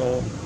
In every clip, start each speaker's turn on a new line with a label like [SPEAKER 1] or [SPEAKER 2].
[SPEAKER 1] と。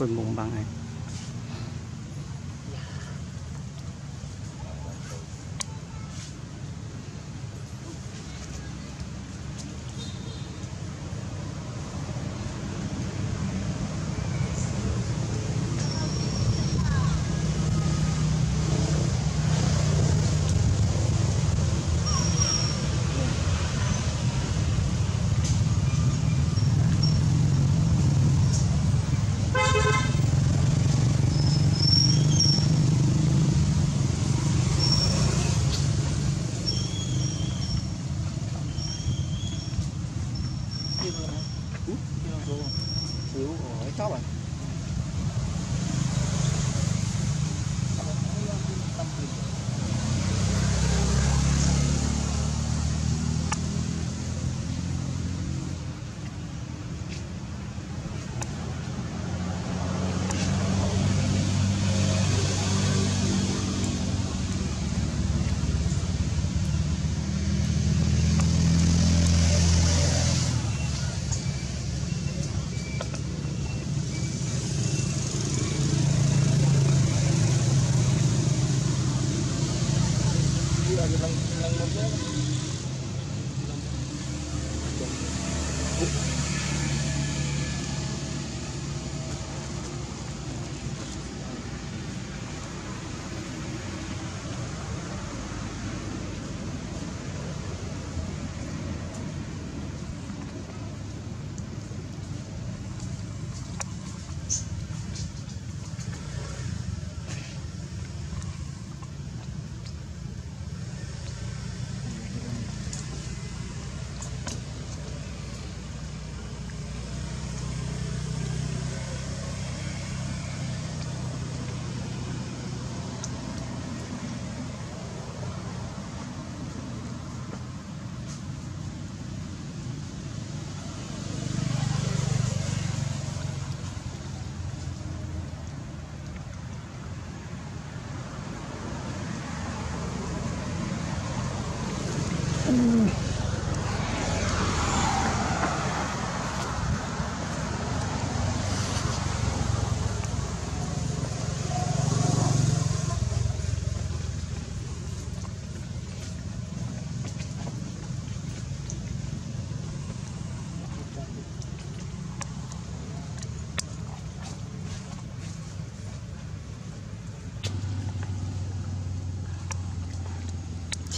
[SPEAKER 1] Số
[SPEAKER 2] Đây, một bằng này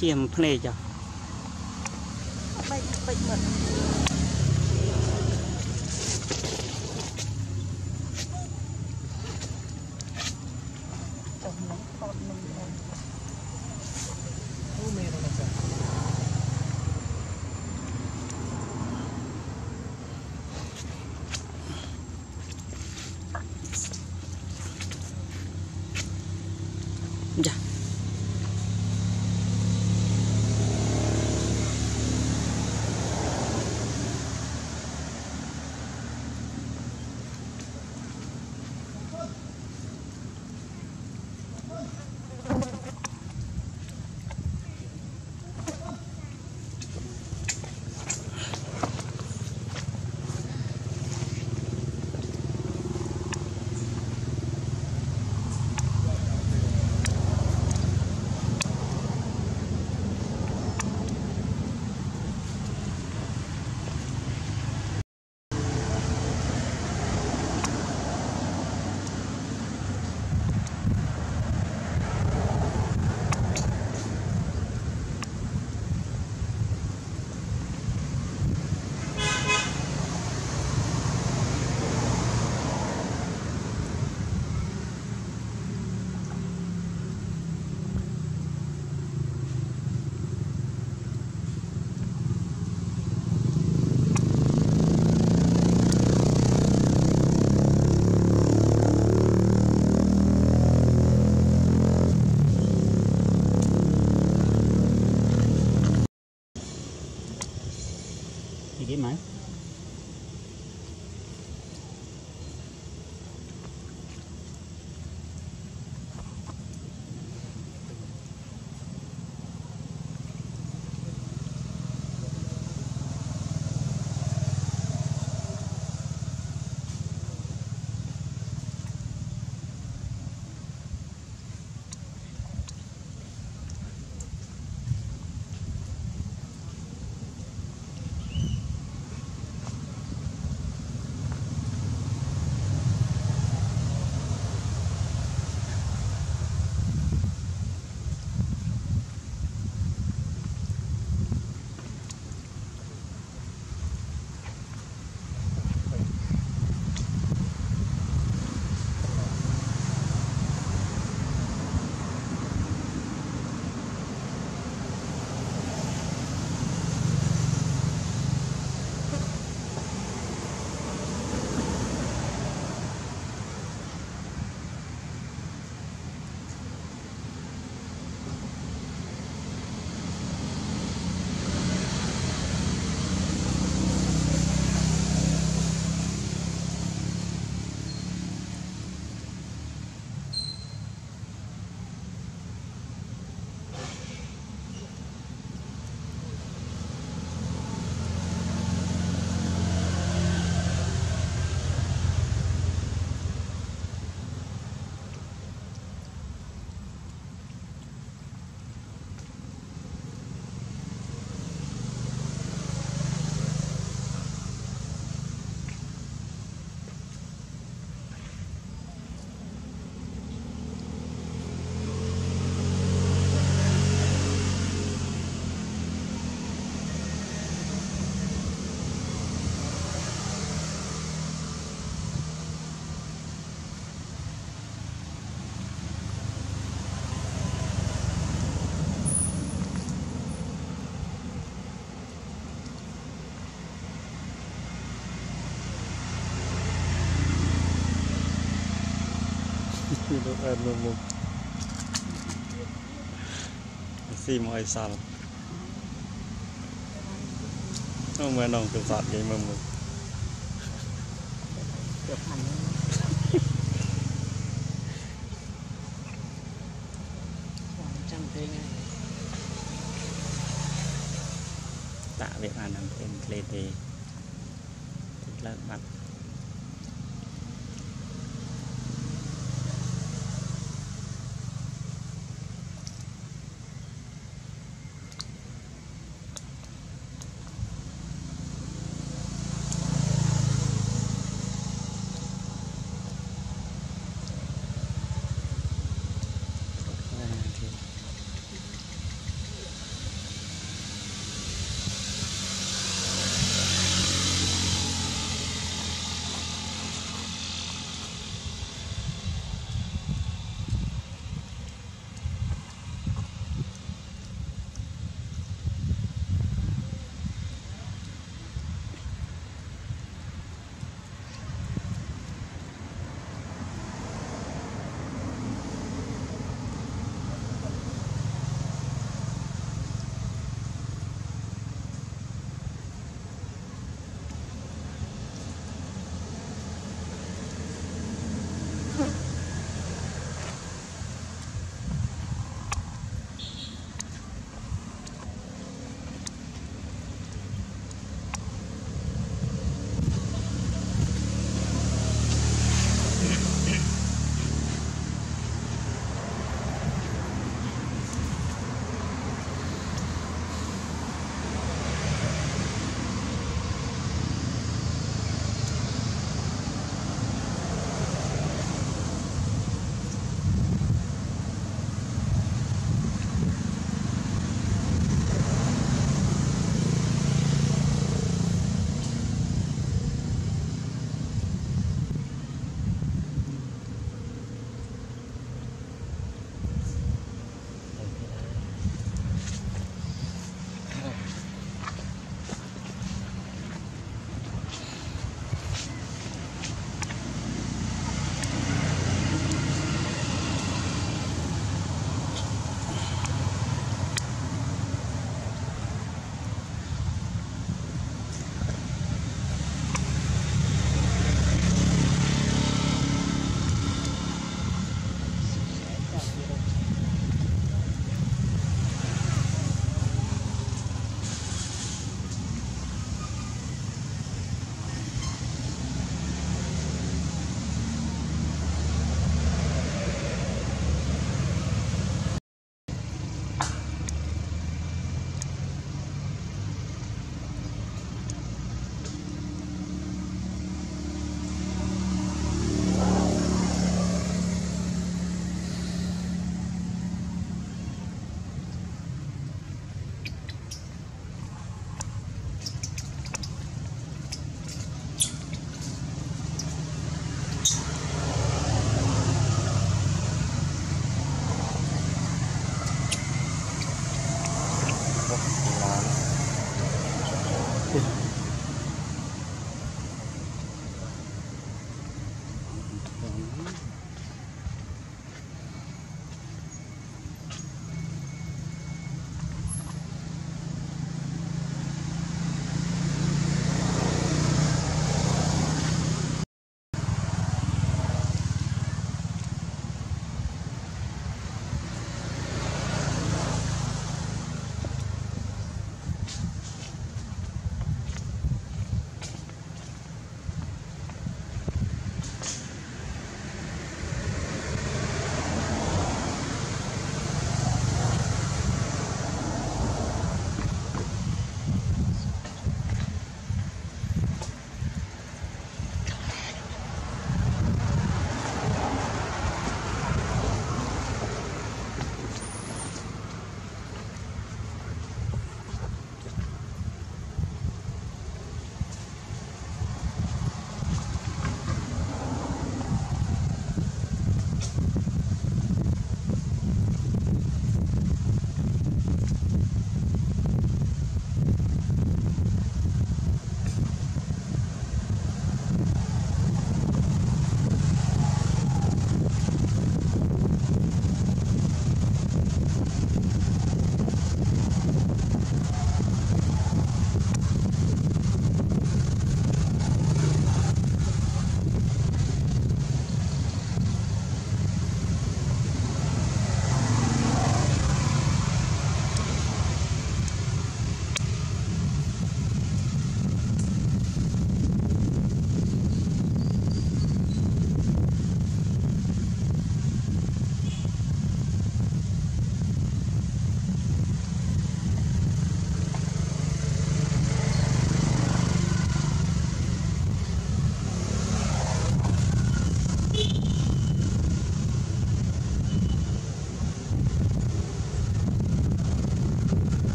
[SPEAKER 1] ឈាមភ្នែ
[SPEAKER 2] កចុះ
[SPEAKER 3] បិចបិចមើល nó ăn nó mù. Xì mọi sàn
[SPEAKER 4] nó mà nồng cực sạt cái mà mù.
[SPEAKER 1] Tạm biệt anh em thêm lê thì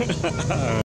[SPEAKER 1] All right.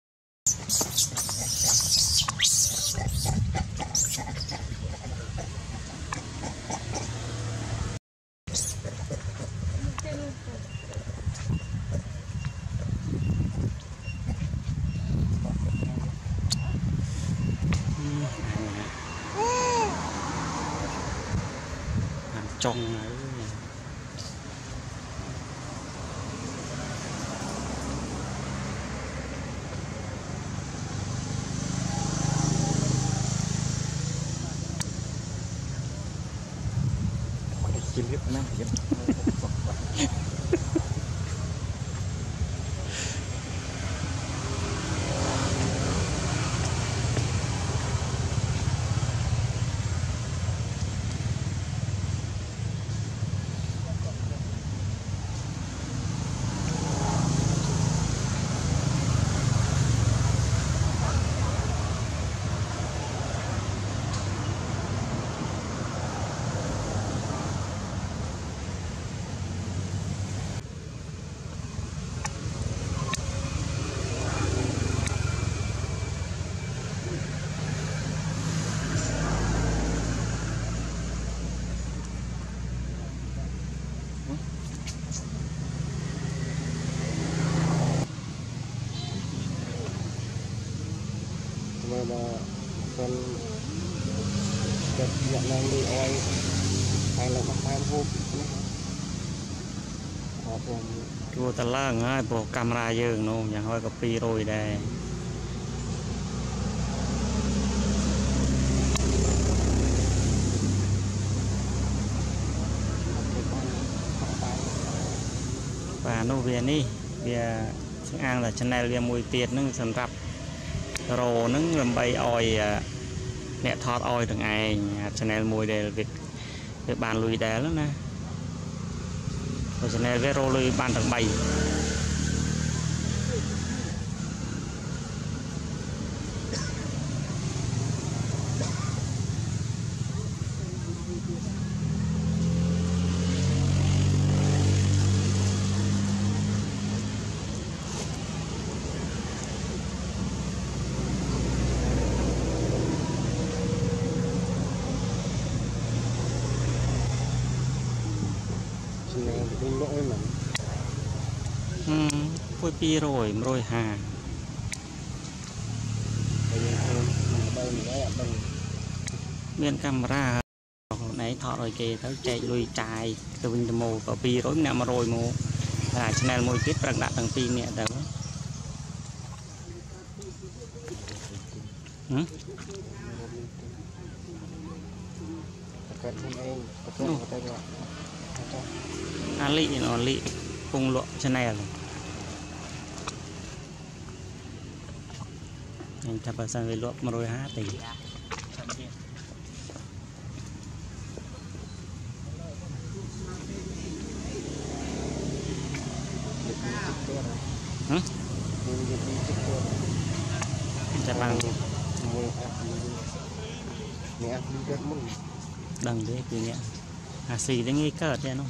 [SPEAKER 1] មើលម
[SPEAKER 3] កសិន
[SPEAKER 1] ចិត្តយ៉ា
[SPEAKER 2] ងណាលុយអយហើយឡើងមកតាមហូបនេះអរ
[SPEAKER 1] គុណជួតឡើងហើយព្រោះកាមេរ៉ាយើងនោះយ៉ាងហោចក៏200ដែរបាទនោះវានេះវាស្អាងតែ channel វាមួយទៀតហ្នឹងសម្រាប់ រោហ្នឹងដើម្បីឲ្យអ่าអ្នកថតឲ្យទាំងឯងអា channel មួយដែលវាវាបានលុយដែរហ្នឹងណាព្រោះ channel វារោលុយបានទាំង3 200 150មានកាមេរ៉ាខ្លួនឯងថតឲ្យគេទៅចែកលុយចាយទៅវិញទៅមកក៏200ម្នាក់100មកអា channel មួយទៀតប្រឹងដាក់ទាំងពីរនាក់ទៅហ៎
[SPEAKER 2] កាត់
[SPEAKER 1] ខ្លួនឯងប្រកបទៅអាលីអ៊ីន
[SPEAKER 2] អលី
[SPEAKER 1] ពងលក់ channel ហ្នឹង anh trăm phần về lộp
[SPEAKER 2] mà rồi hát thì Hả? Chắc bằng đằng đấy thì nhẹ à xì đến
[SPEAKER 1] ngay cỡ thế nó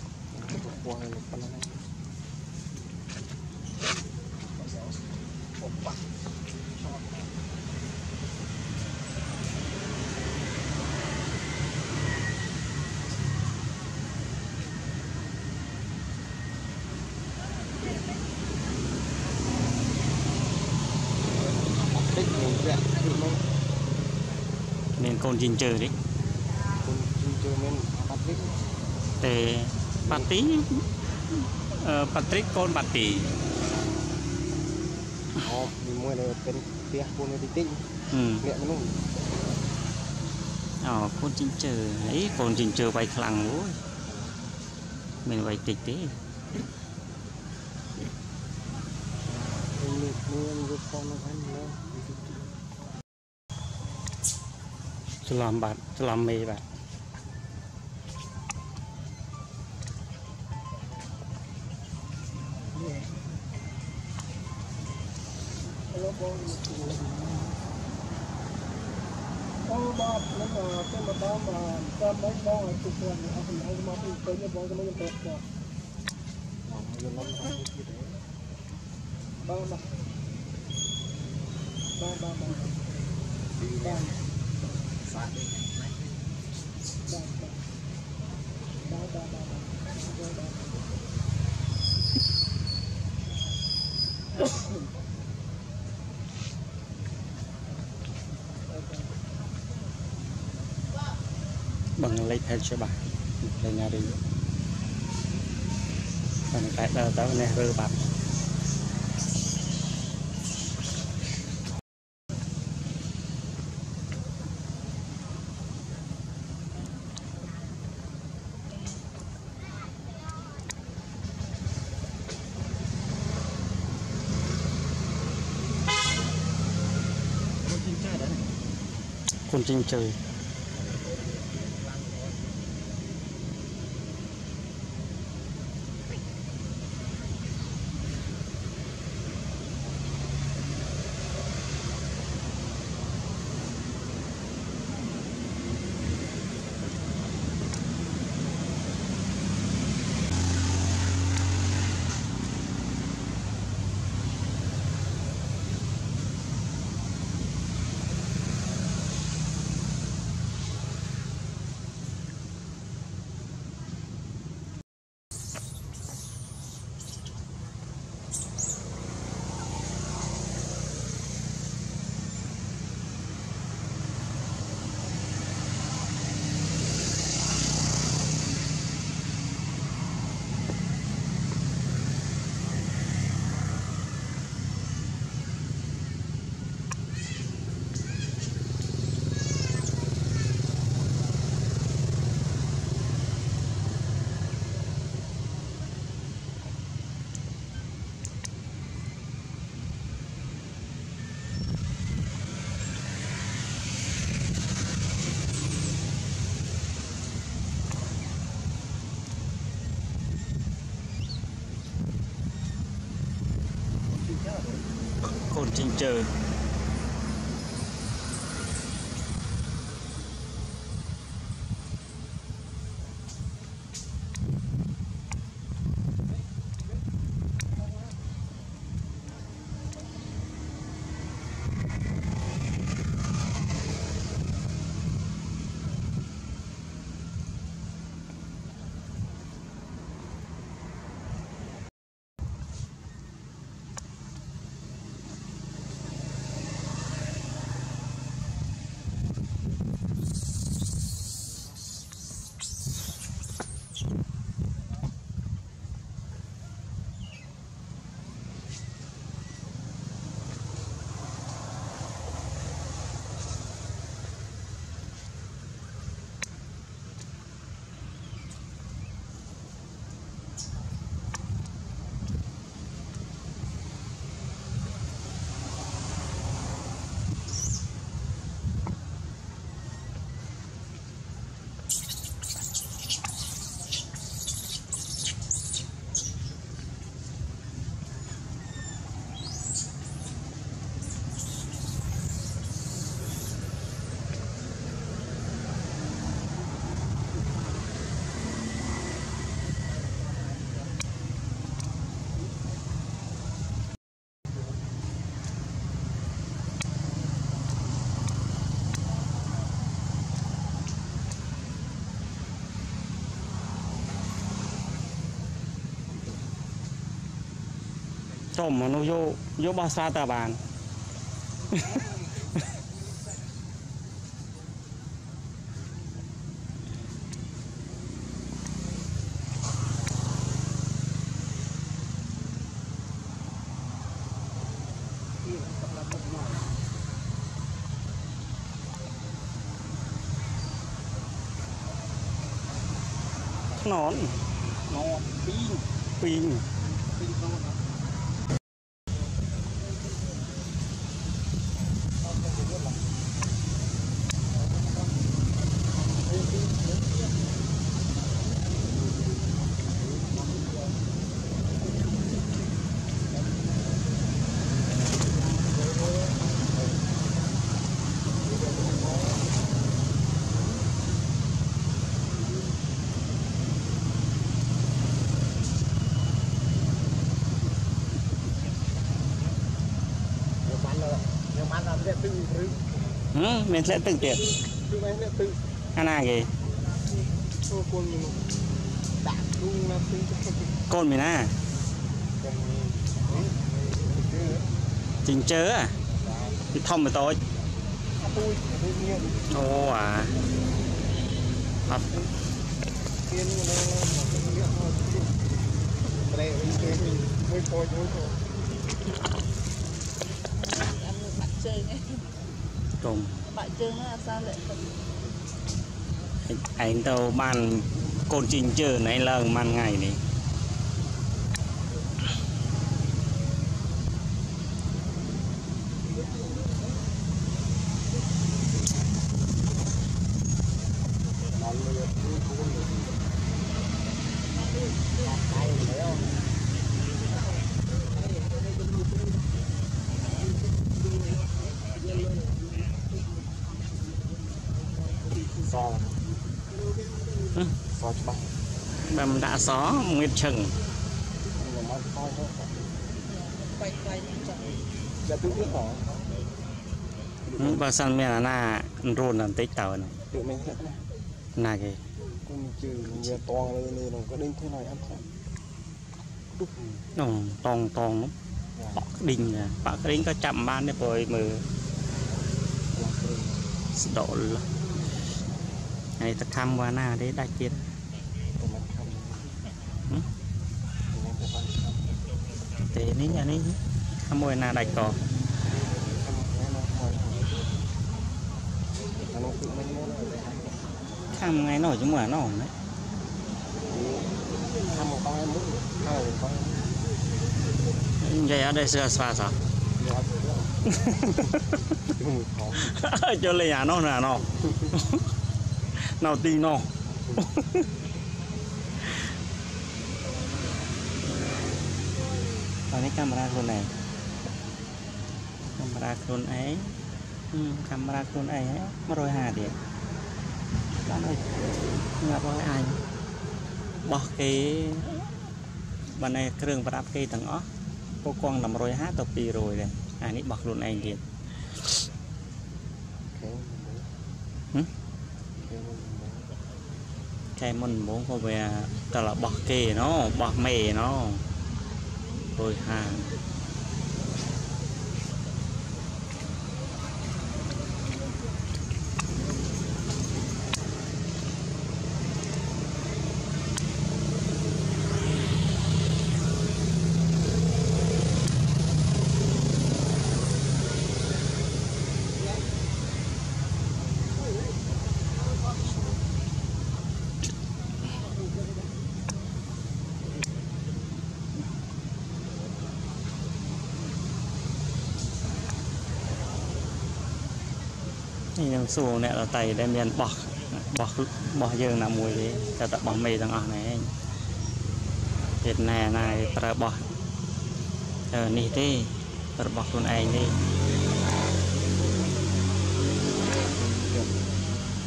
[SPEAKER 1] ជីងជើទេ
[SPEAKER 2] ជីងជើមែនប៉ាត្រិក
[SPEAKER 1] តែប៉ាទីអឺប៉ាត្រិកកូនប៉ាទី
[SPEAKER 2] អូមួយនៅពេញផ្ទះខ្លួននេះតិចតិចលាក់មនុស្ស
[SPEAKER 1] អូកូនជីងជើអីកូនជីងជើវាយខ្លាំងអូយមានវាយតិចទេ
[SPEAKER 2] ខ្ញុំលើកខ្លួនយកផងហ្នឹងហើយ
[SPEAKER 1] ច្រឡំបាទច្រឡំមេបាទ
[SPEAKER 2] អូបាទនឹងទៅមកដល់តាមមិនបងឲ្យទុកខ្លួនអស់ហើយមកពីពេញបងខ្ញុំទៅបាទយើងឡើងទៅទៀតបងបាទបងបងបង
[SPEAKER 1] bằng lấy thêm cho bạn lên nhà đi. Bằng cái đờ tao nè rơ bạc. continue 这这 ส้มมันโยโยบาซาตา
[SPEAKER 2] บาน
[SPEAKER 1] นอ
[SPEAKER 2] นนอนปี
[SPEAKER 1] น
[SPEAKER 2] ปี
[SPEAKER 1] น មមានធ្លាក់ទឹកទៀត
[SPEAKER 2] tư này là tư
[SPEAKER 1] អាណាគេ
[SPEAKER 2] ô con mình đạn luôn là tư cho con
[SPEAKER 1] កូនមានណា
[SPEAKER 2] con mình
[SPEAKER 1] ចិញ្ចើអាពីធំទៅតូច
[SPEAKER 2] tôi tôi nghiêng
[SPEAKER 1] អូអាអត់
[SPEAKER 2] nghiêng nó nghiêng nó đây mình cái mình mới coi mới coi
[SPEAKER 3] អាមួយបាក់ជើ loại chừng sao lại anh tàu bàn côn trình chờ này là
[SPEAKER 1] màn ngày này. បើមិនដាក់សងៀតឈឹង
[SPEAKER 2] nhưng mà mang coi thôi
[SPEAKER 3] បែកបែកហ្នឹងចឹង
[SPEAKER 2] dạ tôi biết hả
[SPEAKER 1] ហឹមបើសិនមានអាណារួនបន្តិចតើណា
[SPEAKER 2] tự mình hiện này
[SPEAKER 1] ណាគេ
[SPEAKER 2] con mình trừ mình về toàn lên này nó có đinh thế này ăn không đúc
[SPEAKER 1] អូតងតងនោះបក់ក្ដិញចាបក់ក្ដិញក៏ចាប់មិនបានដែរព្រោះឲ្យមើល
[SPEAKER 2] là cái
[SPEAKER 1] ស្ដុលហើយទៅខំមកណាទេដាច់ទៀត ទេនេះអានេះខំមួយណាដាច់ក
[SPEAKER 2] không cái nó thôi nó tự mình nó là
[SPEAKER 1] ខំថ្ងៃនោះជាមួយអានោះណា
[SPEAKER 2] tham một con em muốn hai một con em
[SPEAKER 1] និយាយអត់ដែរសើស្វាសោះ
[SPEAKER 2] Dạ, đúng khó
[SPEAKER 1] ចូលលេងអានោះនៅអានោះនៅទីនោះ តោះនេះកាមេរ៉ាខ្លួនឯងកាមេរ៉ាខ្លួនឯងហឹមកាមេរ៉ាខ្លួនឯងហ៎150ទៀតបានអើយងាប់ហើយអញបោះគេបានតែគ្រឿងប្រដាប់គេទាំងអស់ពួកកងតែ150ទៅ200ដែរអានេះបោះខ្លួនឯងទៀត
[SPEAKER 2] Thế mình
[SPEAKER 1] Hử?
[SPEAKER 2] muốn. Thế mình muốn.
[SPEAKER 1] ចែមុនដំបូងក៏វាតលបោះគេណោះបោះមេណោះ thôi hàng សួរអ្នកដតីដែលមានបោះបោះបោះយើងណាមួយទេតែតែបោះមេទាំងអស់នេះឯងទៀតណែណាយប្រើបោះអឺនេះទេប្រើបោះខ្លួនឯងទេ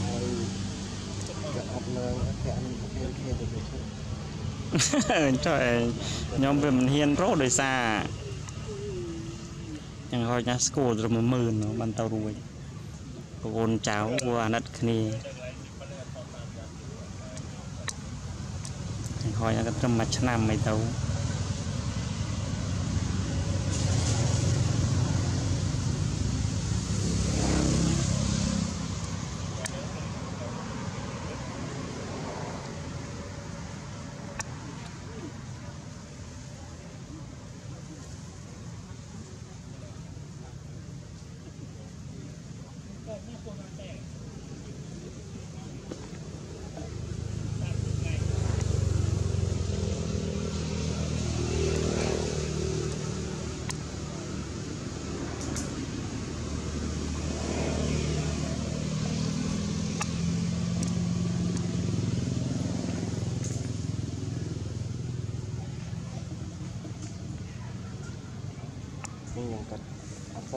[SPEAKER 2] Rồi, cái ập lên, cái anh em kia thì được thôi.
[SPEAKER 1] ចុះឯងខ្ញុំវាមិនហ៊ានរកដោយសារយ៉ាងហោចណាស់ស្គូលត្រឹម10000បានទៅរួច ប្អូនចៅគួរអាណិតគ្នាហើយអត់ត្រឹមមួយឆ្នាំអីទៅ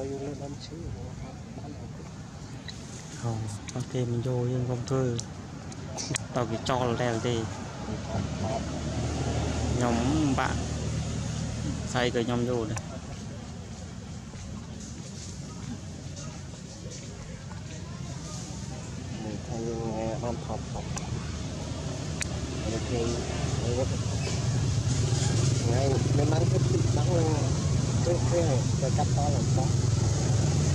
[SPEAKER 2] coi vô mình vô nhưng không
[SPEAKER 1] thư. Tao cái cho là đèo gì nhóm bạn xây cái nhóm vô
[SPEAKER 2] này không học học được thì ngay nó mang cái bắn lên. Cái cái này rồi cắt to làm sao?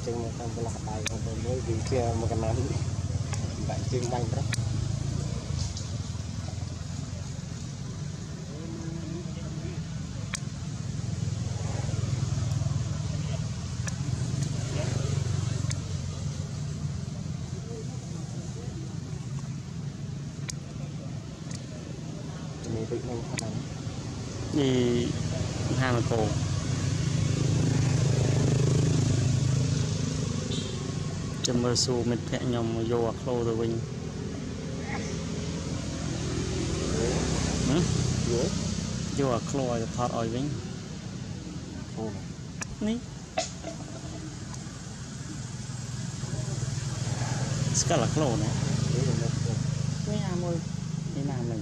[SPEAKER 2] việc chân trong cái lạc bài không có mới vì kia mà cái nắm bạn chân banh đó mình tự mình thật là
[SPEAKER 1] នេះហាមក មើលស៊ូមិត្តភក្តិខ្ញុំយកអាក្លូទៅវិញហ៎
[SPEAKER 2] dưới
[SPEAKER 1] យកអាក្លូឲ្យទៅថតឲ្យវិញ
[SPEAKER 2] ô
[SPEAKER 1] នេះស្គាល់អាក្លូណា
[SPEAKER 2] đấy là một
[SPEAKER 1] នេះអាមួយនេះណាមិញ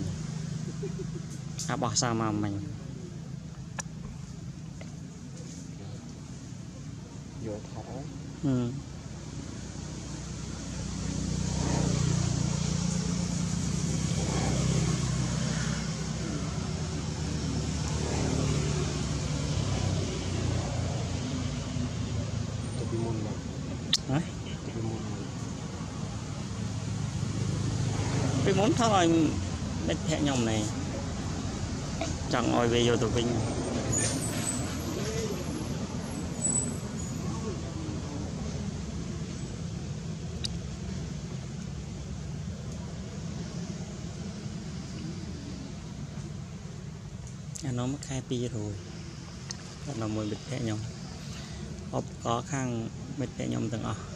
[SPEAKER 1] អាបោះសាមកមិញ
[SPEAKER 2] vô thật đó
[SPEAKER 1] ហឹម ថតឲ្យមិត្តភក្តិខ្ញុំនេះចង់ឲ្យវាយកទៅវិញ អានោះមួយខែ200អានោះមួយមិត្តភក្តិខ្ញុំអបកខាងមិត្តភក្តិខ្ញុំទាំងអស់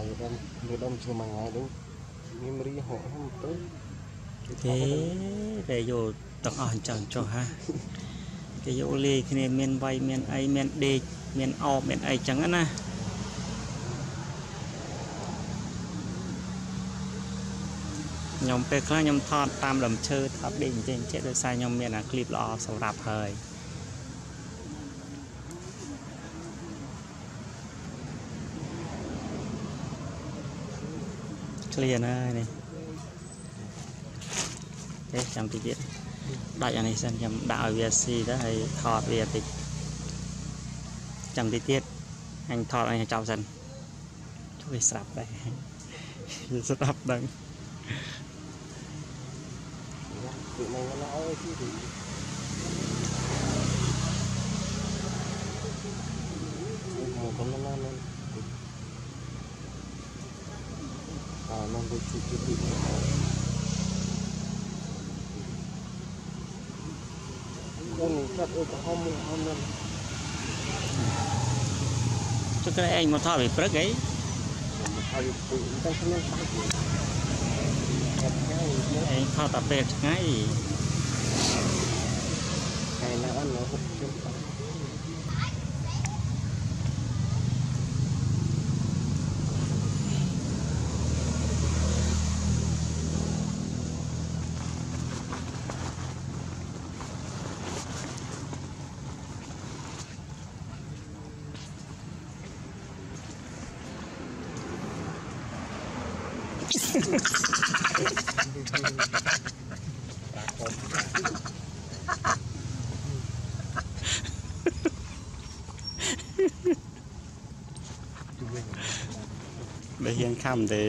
[SPEAKER 2] ហ្នឹងមើលដុំជាមួយថ្ងៃហ្នឹងមានរីហោះហ្នឹង
[SPEAKER 1] ទៅគេតែយកទាំងអស់អញ្ចឹងចុះហាគេយកលេខគ្នាមានវាយមានអីមានដេកមានអបមានអីចឹងណាខ្ញុំពេលខ្លះខ្ញុំថតតាមលំឈើថតដេកអញ្ចឹងចេះដោយសារខ្ញុំមានអាឃ្លីបល្អសម្រាប់ហើយ liền ơi này. Thế chăm tí tiết đại anh này xem chăm đạo VSC đó, hay thọ về tịch chăm tí tiết anh thọ anh chào dần chú ấy sạp đây. Sạp đằng
[SPEAKER 2] tụi này nó nói chứ thì một con nó
[SPEAKER 1] lên. រឹកអី
[SPEAKER 2] thôi tụi ta không nên phải gì Gặp nhau thì
[SPEAKER 1] ឯងថតតែពេលថ្ងៃ
[SPEAKER 2] ngày nào ăn nó hụt trên ทํา
[SPEAKER 1] ទេ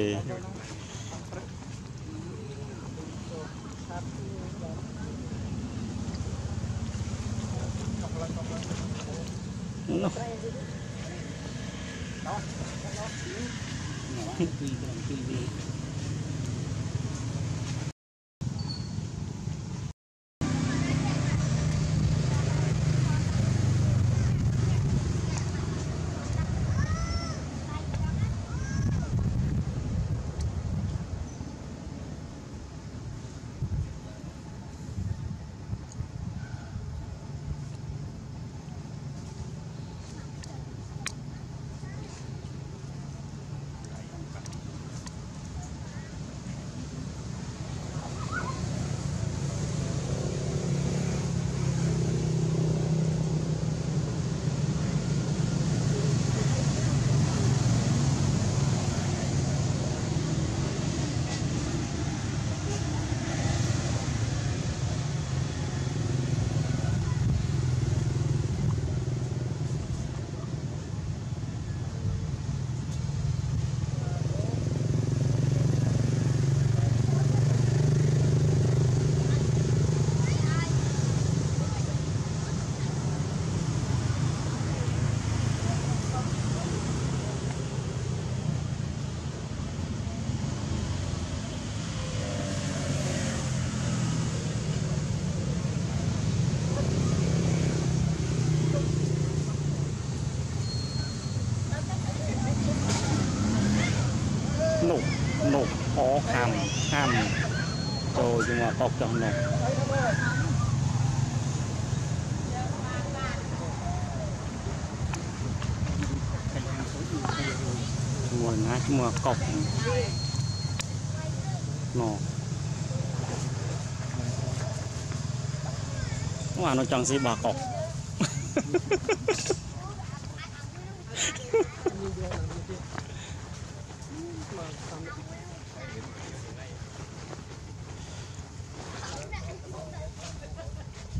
[SPEAKER 1] នោះពីក្រុមពី អូខាំខាំចូលជាមួយកុកចុះនុកជាមួយណាជាមួយកុកណូអូអានោះចង់ស៊ីបោះកុក Ừ.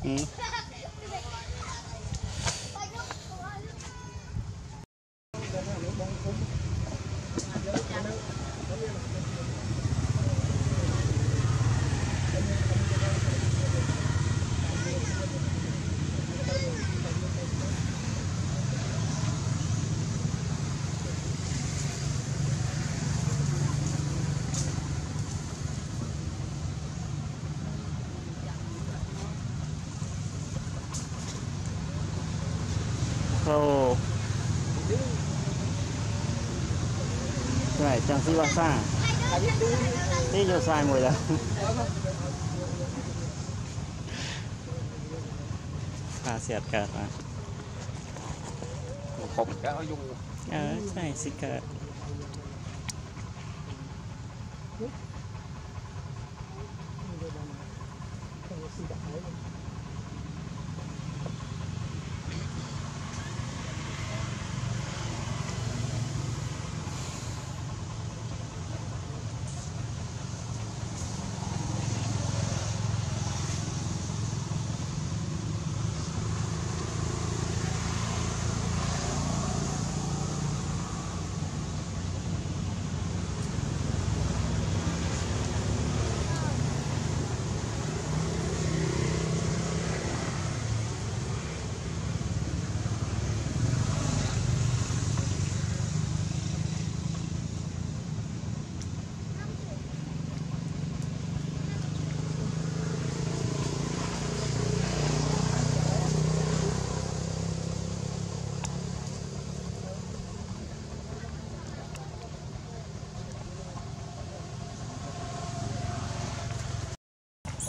[SPEAKER 1] Hmm. จังซีว่าซ่านี่อยู่ทราย
[SPEAKER 2] หมดแล้วพาเสียดเกิดมาครบก็เอยู่เอ
[SPEAKER 1] อใช่สิเกิด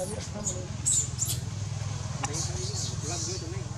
[SPEAKER 1] không biết không biết làm cái chỗ này